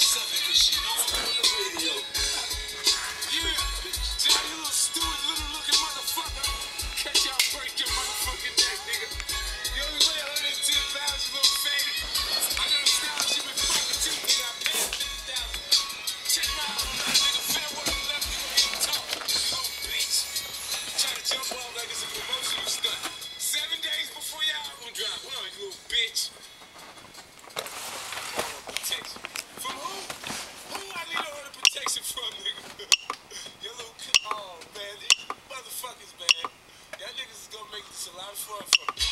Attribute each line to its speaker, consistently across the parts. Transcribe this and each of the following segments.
Speaker 1: savait que sinon. For me.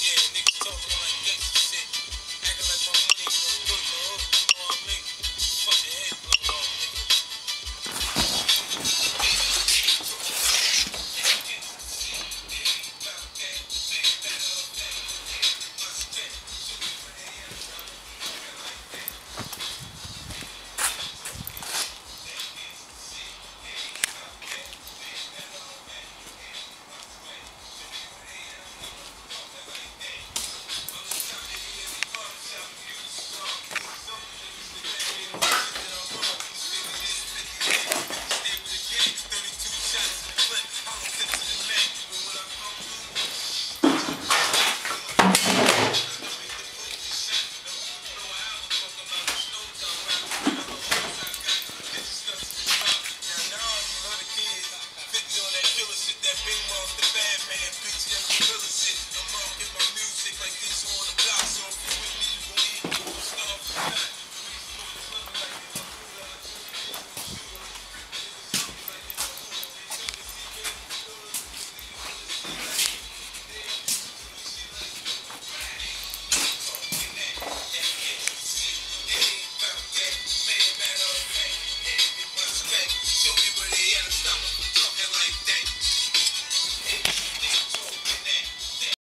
Speaker 1: Yeah, niggas talking